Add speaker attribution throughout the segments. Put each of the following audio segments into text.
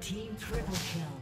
Speaker 1: team triple kill.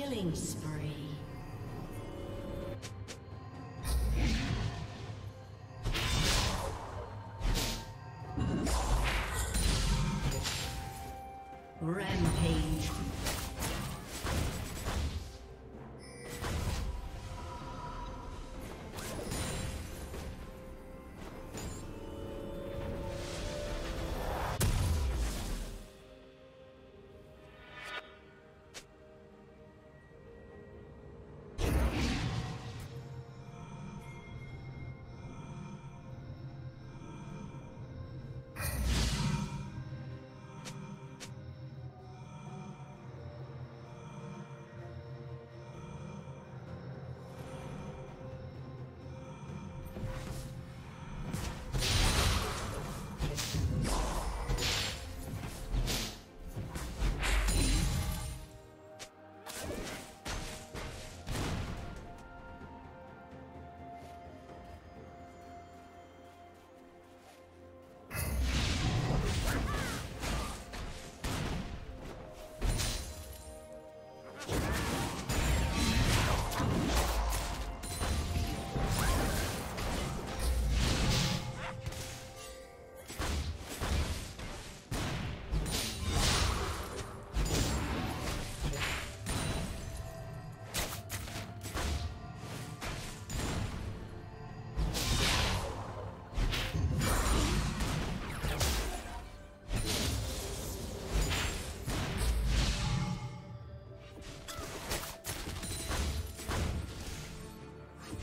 Speaker 1: Killing spree.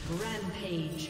Speaker 1: Rampage.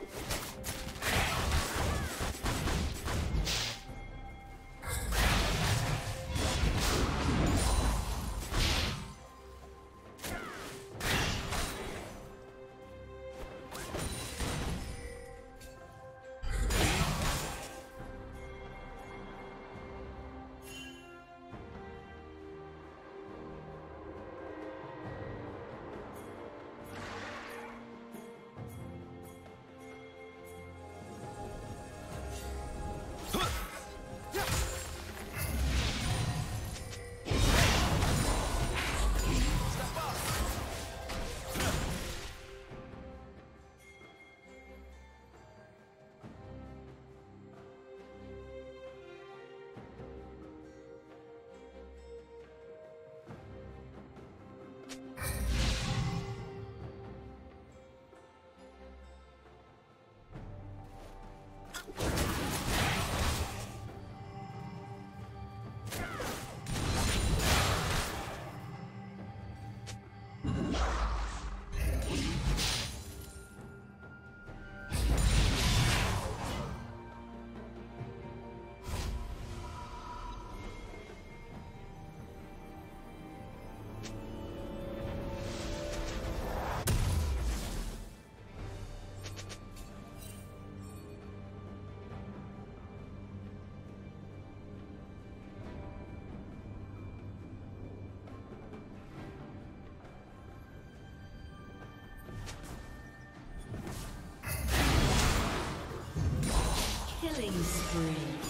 Speaker 1: now. Killing spree.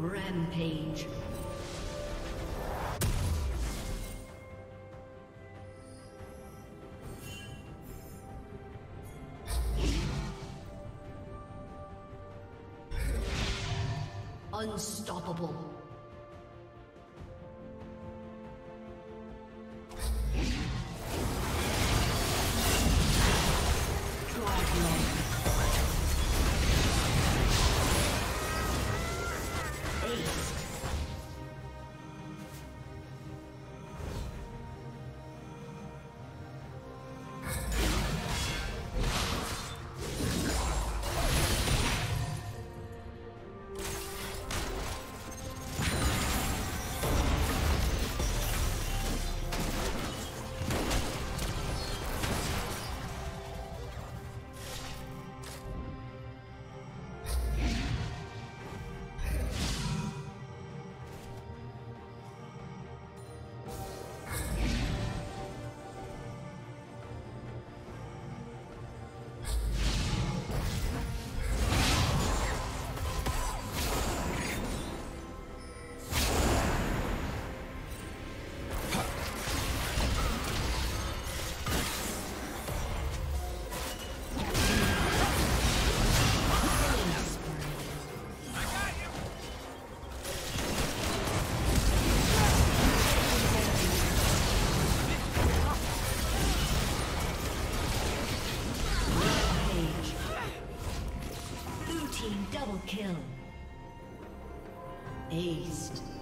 Speaker 1: Rampage. Unstoppable. Kill. Aced.